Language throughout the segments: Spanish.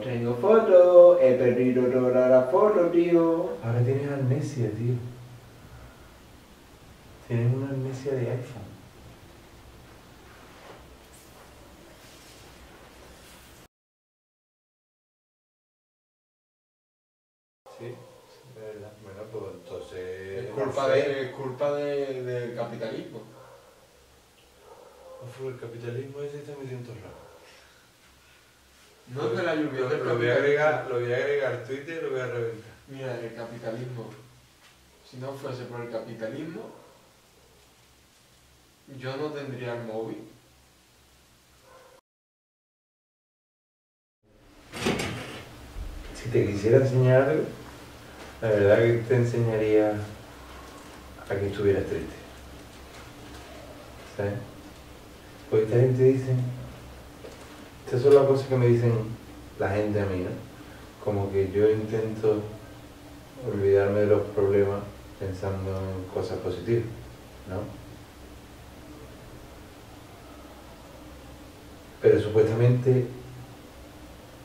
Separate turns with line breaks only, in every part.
tengo foto, he perdido toda la foto, tío. Ahora tienes amnesia, tío. Tienes una amnesia de iPhone. Sí, es verdad. Bueno, pues entonces...
Es culpa, del capitalismo.
El capitalismo ese está metiendo raro.
No es de la lluvia,
Lo, lo voy a agregar, lo voy a agregar Twitter y lo voy a reventar.
Mira, el capitalismo. Si no fuese por el capitalismo, yo no tendría el móvil.
Si te quisiera enseñar algo, la verdad que te enseñaría a que estuvieras triste. ¿Sabes? Porque esta gente dice, estas son las cosas que me dicen la gente a mí, ¿no? Como que yo intento olvidarme de los problemas pensando en cosas positivas, ¿no? Pero supuestamente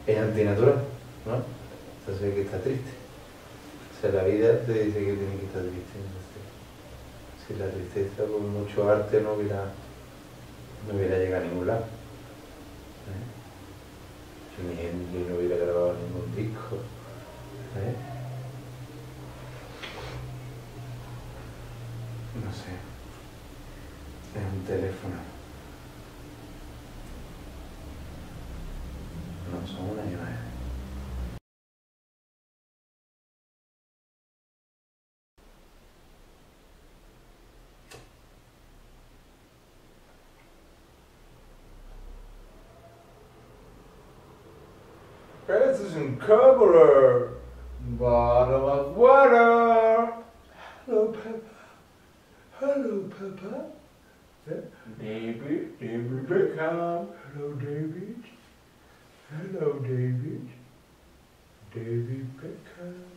es antinatural, ¿no? Entonces hay que estar triste. O sea, la vida te dice que tienes que estar triste. entonces, si la tristeza con mucho arte no hubiera, no hubiera llegado a ningún lado. ¿eh? Si no hubiera grabado ningún disco. ¿eh? No sé. Es un teléfono. Un cobbler. Bottle of water. Hello, Peppa. Hello, Peppa. David, David Beckham. Hello, David. Hello, David. David Beckham.